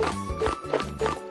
なんだ?